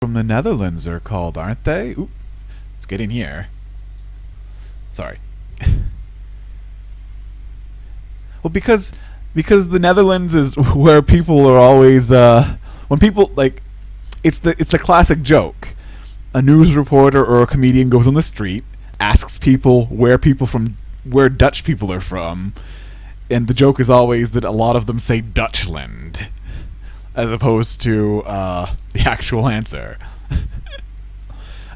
from the Netherlands are called, aren't they? Let's get in here. Sorry. well, because because the Netherlands is where people are always uh, when people like it's the it's the classic joke. A news reporter or a comedian goes on the street, asks people where people from where Dutch people are from, and the joke is always that a lot of them say Dutchland as opposed to uh, the actual answer.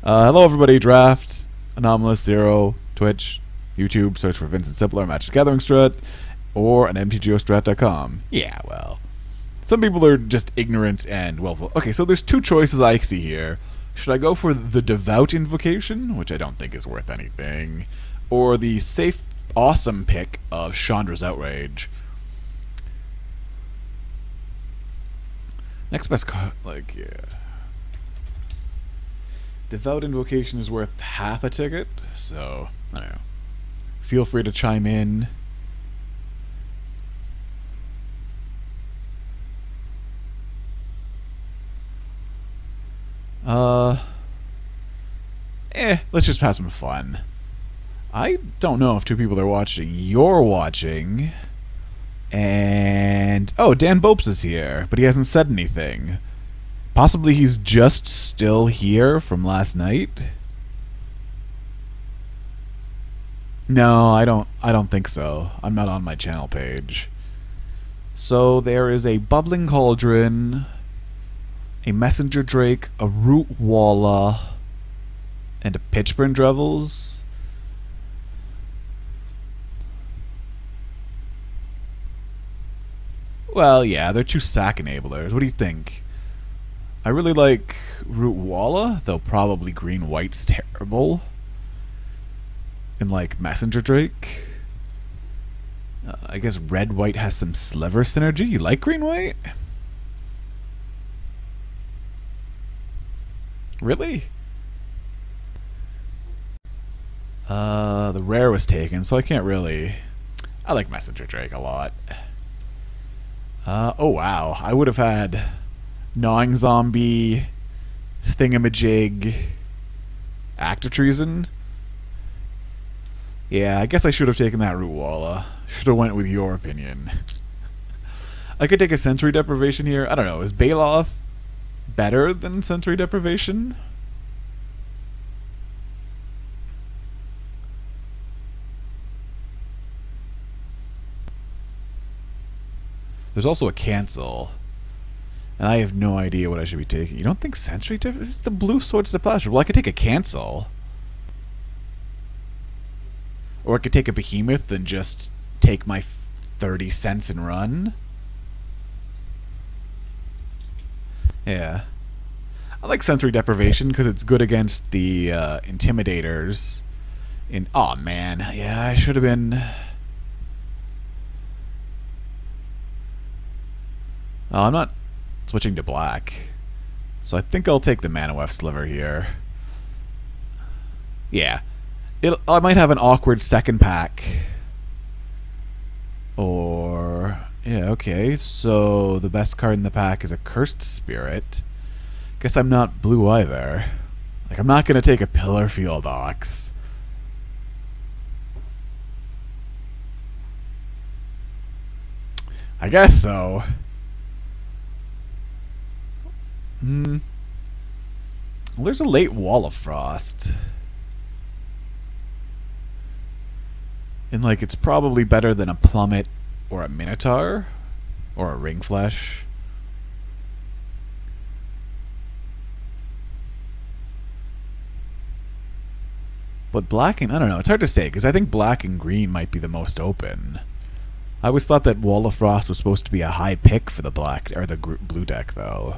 uh, hello, everybody. Draft, Anomalous, Zero, Twitch, YouTube. Search for Vincent Simpler, Magic Gathering Strat, or an MTGOstrat.com. Yeah, well. Some people are just ignorant and willful. Okay, so there's two choices I see here. Should I go for the Devout Invocation, which I don't think is worth anything, or the safe, awesome pick of Chandra's Outrage? Next best card, like, yeah. Devout Invocation is worth half a ticket, so, I don't know. Feel free to chime in. Uh, eh, let's just have some fun. I don't know if two people are watching. You're watching. And oh, Dan Bopes is here, but he hasn't said anything. Possibly he's just still here from last night. No, I don't I don't think so. I'm not on my channel page. So there is a bubbling cauldron, a messenger drake, a root walla, and a pitchburn devils. Well, yeah, they're two sack enablers. What do you think? I really like Root Walla, though probably Green White's terrible. And like Messenger Drake. Uh, I guess Red White has some sliver synergy. You like Green White? Really? Uh, the rare was taken, so I can't really. I like Messenger Drake a lot. Uh, oh wow, I would have had gnawing zombie, thingamajig, act of treason. Yeah, I guess I should have taken that root walla. Should have went with your opinion. I could take a sensory deprivation here. I don't know. Is Baloth better than sensory deprivation? There's also a cancel. And I have no idea what I should be taking. You don't think Sentry is the blue swords the pleasure? Well, I could take a cancel. Or I could take a behemoth and just take my 30 cents and run. Yeah. I like sensory deprivation because it's good against the uh, intimidators. In oh man, yeah, I should have been. Oh, I'm not switching to black. So I think I'll take the Manaweft Sliver here. Yeah. It'll, I might have an awkward second pack. Or... Yeah, okay. So the best card in the pack is a Cursed Spirit. Guess I'm not blue either. Like, I'm not going to take a Pillarfield Ox. I guess so. Hmm. Well, there's a late wall of frost. And, like, it's probably better than a plummet or a minotaur or a wring flesh. But black and I don't know. It's hard to say because I think black and green might be the most open. I always thought that Wall of Frost was supposed to be a high pick for the black or the blue deck, though.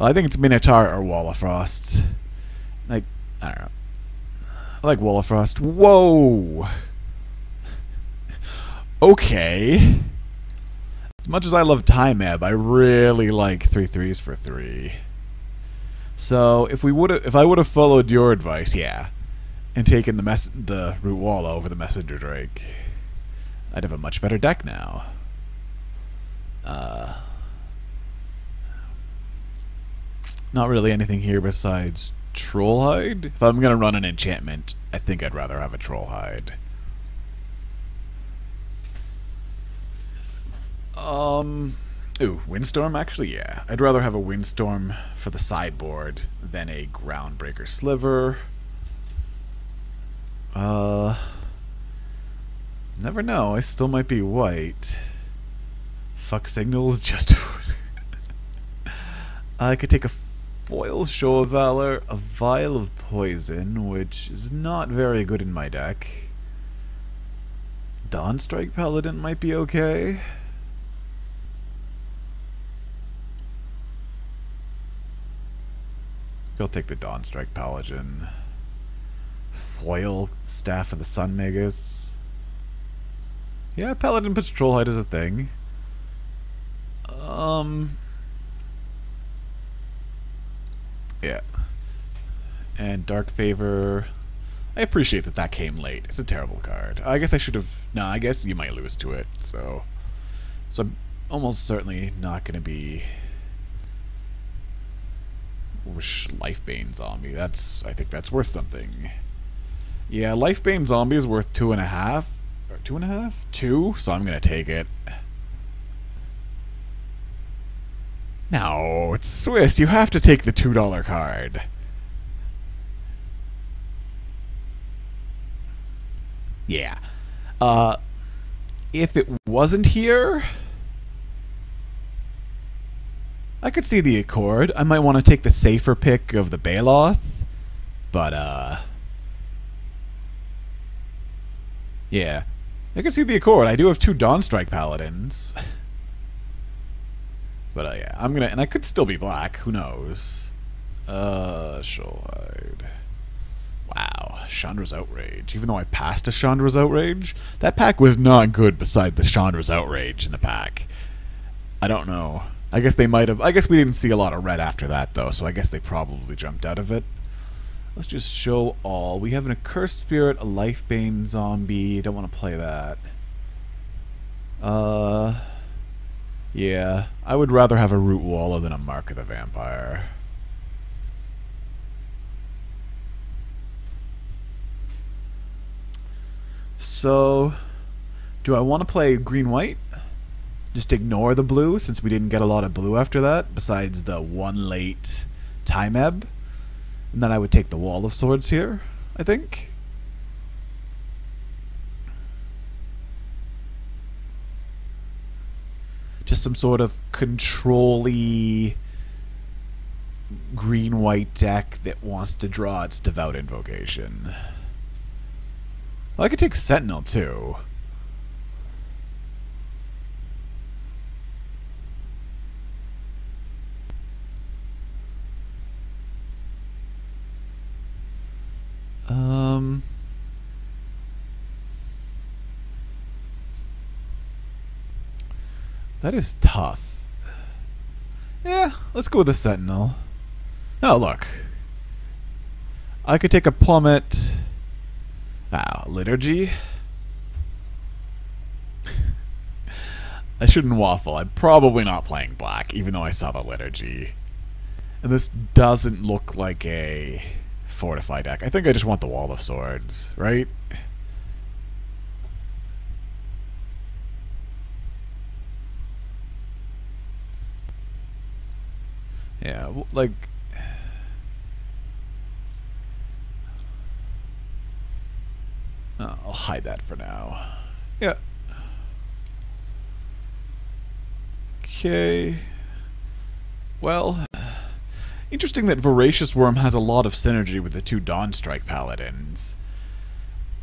Well, I think it's Minotaur or Wall of Frost. Like, I don't know. I like Wall of Frost. Whoa! okay. As much as I love Time Ebb, I really like three threes for three. So if we would if I would have followed your advice, yeah, and taken the mess the Root Walla over the Messenger Drake, I'd have a much better deck now. Uh, not really anything here besides Trollhide. If I'm gonna run an enchantment, I think I'd rather have a Trollhide. Um, ooh, Windstorm. Actually, yeah, I'd rather have a Windstorm for the sideboard than a Groundbreaker Sliver. Uh, never know. I still might be white. Fuck signals just. I could take a foil show of valor, a vial of poison, which is not very good in my deck. Dawnstrike Paladin might be okay. I'll take the Dawnstrike Paladin. Foil Staff of the Sun Magus. Yeah, Paladin Patrol Hide is a thing. Um. Yeah. And Dark Favor. I appreciate that that came late. It's a terrible card. I guess I should have. No, I guess you might lose to it. So, so I'm almost certainly not going to be Wish Lifebane Zombie. That's I think that's worth something. Yeah, Lifebane Zombie is worth two and a half. Or two and a half? Two? So I'm gonna take it. No, it's Swiss. You have to take the two dollar card. Yeah. Uh if it wasn't here, I could see the Accord. I might want to take the safer pick of the Baloth. But, uh... Yeah. I could see the Accord. I do have two Dawnstrike Paladins. But, uh, yeah. I'm gonna... And I could still be black. Who knows? Uh, Shoalhide. Wow. Chandra's Outrage. Even though I passed a Chandra's Outrage, that pack was not good beside the Chandra's Outrage in the pack. I don't know. I guess they might have. I guess we didn't see a lot of red after that, though, so I guess they probably jumped out of it. Let's just show all. We have an Accursed Spirit, a Lifebane Zombie. Don't want to play that. Uh. Yeah. I would rather have a Root Walla than a Mark of the Vampire. So. Do I want to play green white? just ignore the blue since we didn't get a lot of blue after that, besides the one late time ebb. And then I would take the Wall of Swords here, I think. Some sort of control green-white deck that wants to draw its Devout Invocation. Well, I could take Sentinel, too. Um. That is tough. Yeah, let's go with the Sentinel. Oh, look. I could take a Plummet. Wow, Liturgy. I shouldn't waffle. I'm probably not playing black, even though I saw the Liturgy. And this doesn't look like a fortify deck. I think I just want the Wall of Swords, right? Yeah, like... Oh, I'll hide that for now. Yeah. Okay. Well... Interesting that Voracious Worm has a lot of synergy with the two Dawnstrike Paladins.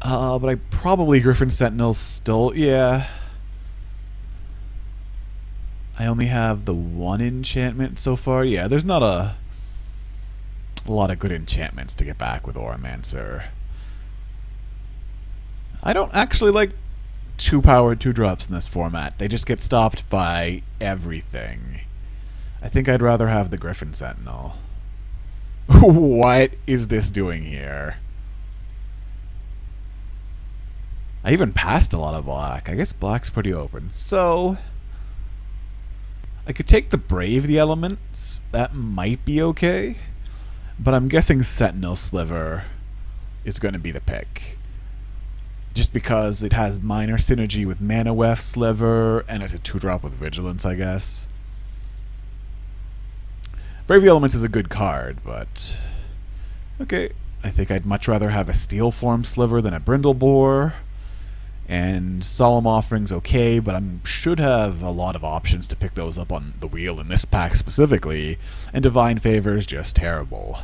Uh, but I probably Griffin Sentinels still... Yeah. I only have the one enchantment so far. Yeah, there's not a, a lot of good enchantments to get back with Auramancer. I don't actually like two power two drops in this format. They just get stopped by everything. I think I'd rather have the Griffin Sentinel. what is this doing here? I even passed a lot of black. I guess black's pretty open. So, I could take the Brave the Elements. That might be okay. But I'm guessing Sentinel Sliver is going to be the pick. Just because it has minor synergy with Manaweft Sliver, and it's a 2-drop with Vigilance, I guess. Brave the Elements is a good card, but... Okay, I think I'd much rather have a Steelform Sliver than a Brindle Boar. And Solemn Offering's okay, but I should have a lot of options to pick those up on the wheel in this pack specifically, and Divine Favor is just terrible.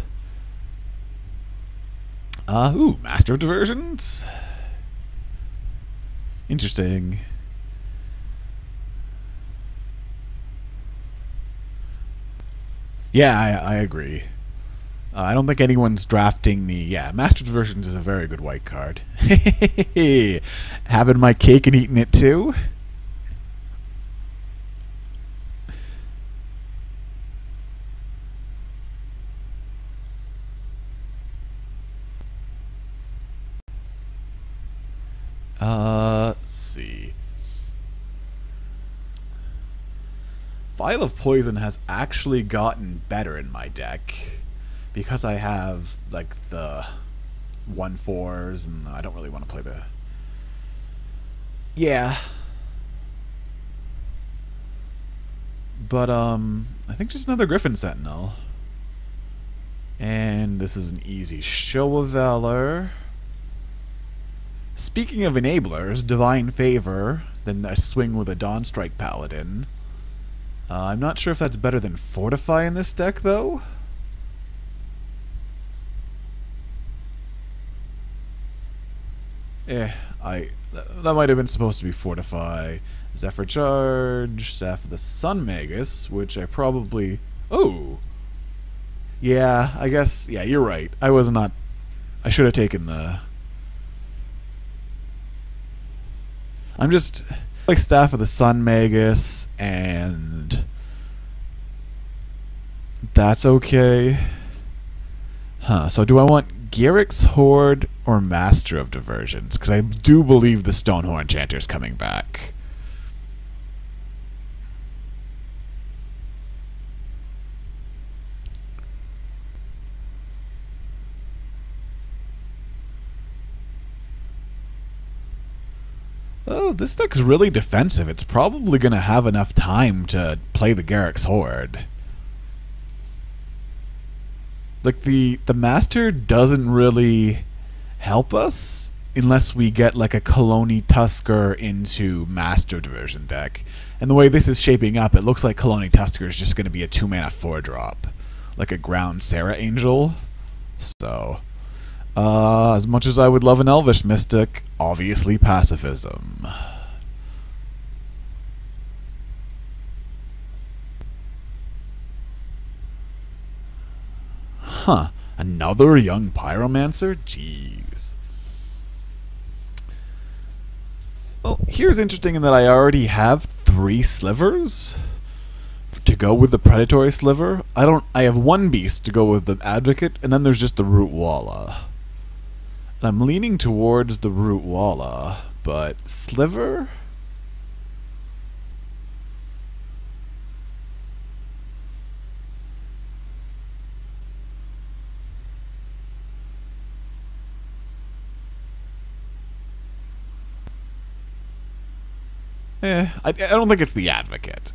Uh, ooh, Master of Diversions? Interesting. Yeah, I, I agree. Uh, I don't think anyone's drafting the yeah. Master Diversions is a very good white card. Having my cake and eating it too. Uh, let's see. Vial of Poison has actually gotten better in my deck because I have like the one fours and I don't really want to play the yeah. But um I think just another Griffin Sentinel. And this is an easy show of valor. Speaking of enablers divine favor then a swing with a Dawnstrike Paladin. Uh, I'm not sure if that's better than fortify in this deck though Eh, I that, that might have been supposed to be Fortify, Zephyr Charge, Staff of the Sun Magus, which I probably... Oh! Yeah, I guess... Yeah, you're right. I was not... I should have taken the... I'm just... Like Staff of the Sun Magus, and... That's okay. Huh, so do I want Garruk's Horde or Master of Diversions? Because I do believe the Stonehorn Chanter is coming back. Oh, this deck's really defensive. It's probably going to have enough time to play the Garruk's Horde like the the master doesn't really help us unless we get like a Colony Tusker into master diversion deck. And the way this is shaping up, it looks like Colony Tusker is just going to be a two mana four drop, like a ground Serra Angel. So, uh, as much as I would love an Elvish Mystic, obviously pacifism. Huh. Another young pyromancer? Jeez. Well, here's interesting in that I already have three slivers to go with the predatory sliver. I don't. I have one beast to go with the advocate, and then there's just the root walla. And I'm leaning towards the root walla, but sliver. Eh, I, I don't think it's the advocate.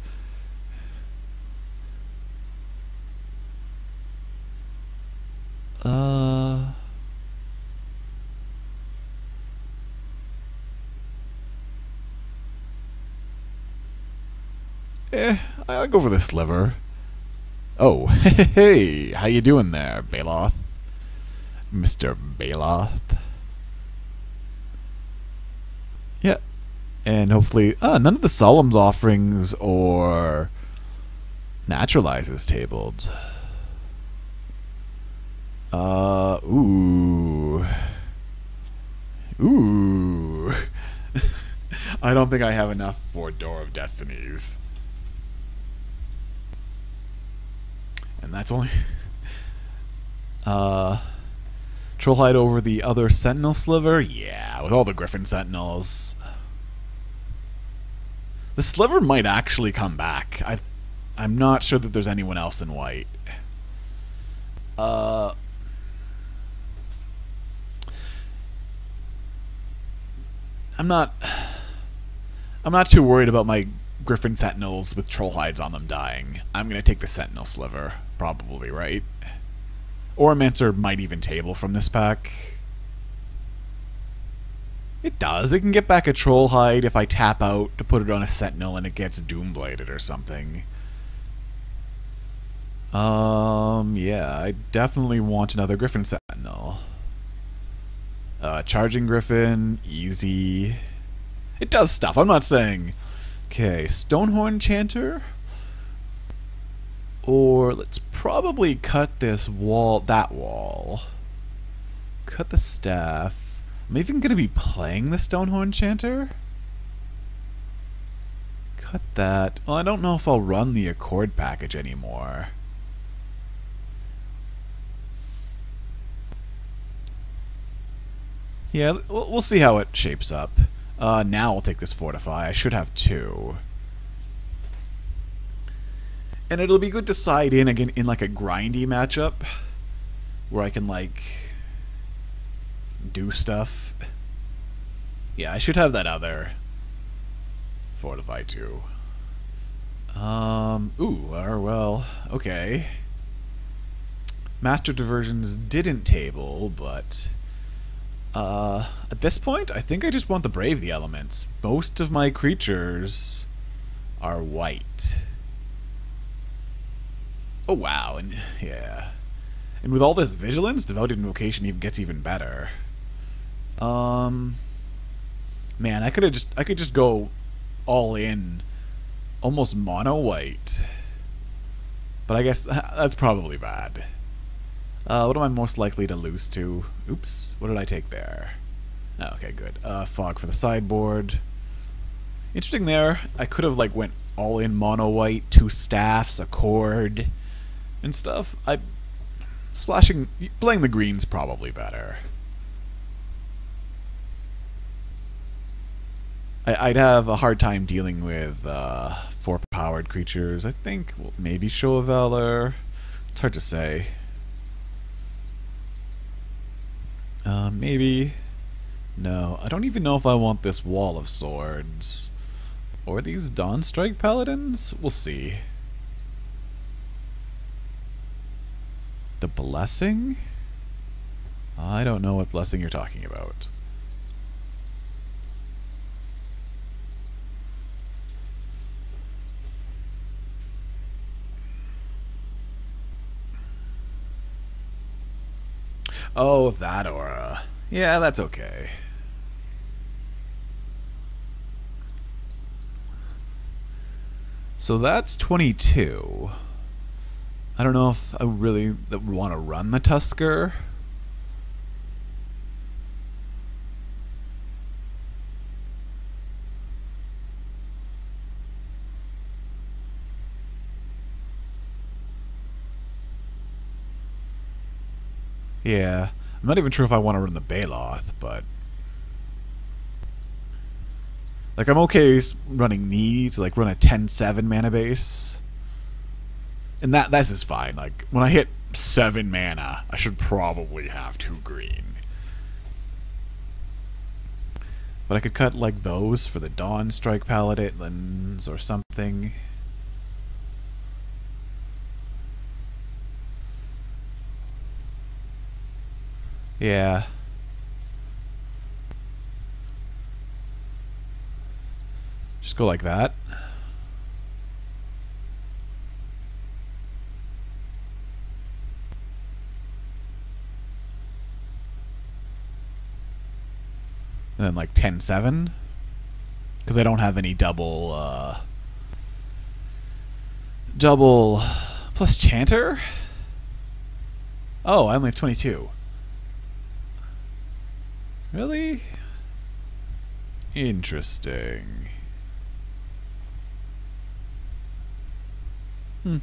Uh. Eh, I'll go for the sliver. Oh, hey, hey, how you doing there, Baloth? Mr. Baloth? Yeah, and hopefully uh, none of the solemn's offerings or naturalizes tabled. Uh, ooh. Ooh. I don't think I have enough for Door of Destinies. And that's only... uh... Trollhide over the other Sentinel Sliver? Yeah, with all the Griffin Sentinels. The sliver might actually come back. I I'm not sure that there's anyone else in white. Uh, I'm not. I'm not too worried about my Griffin Sentinels with Trollhides on them dying. I'm gonna take the Sentinel Sliver, probably, right? Auramancer might even table from this pack. It does. It can get back a Trollhide if I tap out to put it on a sentinel and it gets doombladed or something. Um, yeah, I definitely want another Griffin Sentinel. Uh, charging Griffin, easy. It does stuff. I'm not saying. Okay, Stonehorn Chanter. Or let's probably cut this wall, that wall. Cut the staff. I'm even going to be playing the Stonehorn Chanter. Cut that. Well, I don't know if I'll run the Accord package anymore. Yeah, we'll see how it shapes up. Uh, now I'll take this Fortify. I should have two. And it'll be good to side in again in like a grindy matchup where I can like do stuff. Yeah, I should have that other Fortify too. Um, ooh, or well, okay. Master Diversions didn't table, but uh, at this point, I think I just want to brave the elements. Most of my creatures are white. Oh wow, and yeah. And with all this vigilance, devoted invocation even gets even better. Um Man, I could have just I could just go all in almost mono white. But I guess that's probably bad. Uh, what am I most likely to lose to? Oops, what did I take there? Oh, okay, good. Uh, fog for the sideboard. Interesting there. I could have like went all in mono white, two staffs, a cord, and stuff. I splashing, playing the green's probably better. I, would have a hard time dealing with uh, four powered creatures. I think well, maybe Show of Valor. It's hard to say. Uh, maybe. No, I don't even know if I want this Wall of Swords. Or these Dawnstrike Paladins? We'll see. The Blessing? I don't know what blessing you're talking about. Oh, that aura. Yeah, that's okay. So that's 22. I don't know if I really want to run the Tusker. Yeah. I'm not even sure if I want to run the Baloth, but... Like, I'm okay running these, like, run a 10-7 mana base. And that that's is fine. Like, when I hit 7 mana, I should probably have 2 green. But I could cut, like, those for the Dawnstrike Paladins or something. Yeah. Just go like that. And then like 10-7. Because I don't have any double, uh... Double... Plus Chanter? Oh, I only have 22. Really? Interesting. Hmm.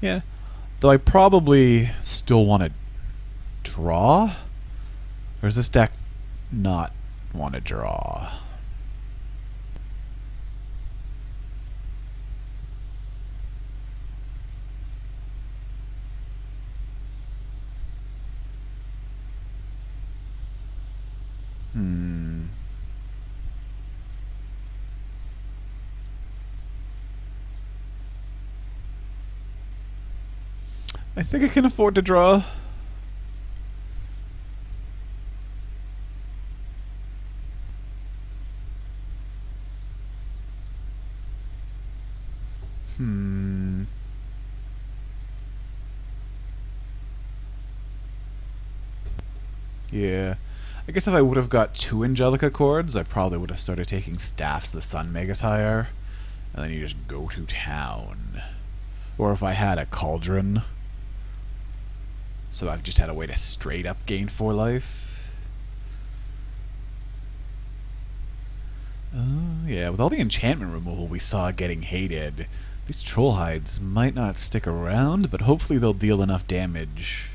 Yeah. Though I probably still want to draw? Or is this deck not want to draw. Hmm. I think I can afford to draw. Hmm. Yeah. I guess if I would have got two Angelic Accords, I probably would have started taking Staffs the Sun Megasire. And then you just go to town. Or if I had a Cauldron. So I've just had a way to straight up gain 4 life. Oh, yeah. With all the enchantment removal we saw getting hated, these Trollhides might not stick around, but hopefully they'll deal enough damage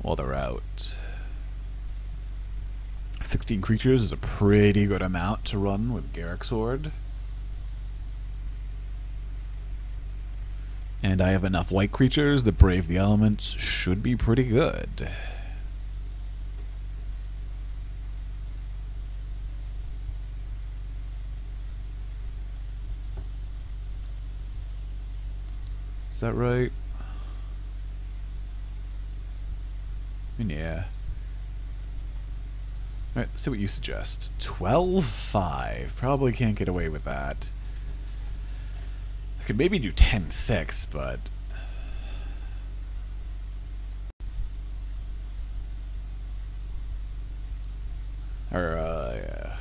while they're out. 16 creatures is a pretty good amount to run with Garruk's Horde. And I have enough white creatures that Brave the Elements should be pretty good. Is that right? I mean, yeah. Alright, see what you suggest. 12-5. Probably can't get away with that. Could maybe do 10-6, but... Or, uh, yeah.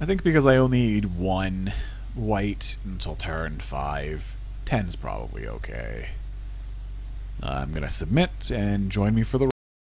I think because I only need one white until turn 5, 10's probably okay. I'm going to submit and join me for the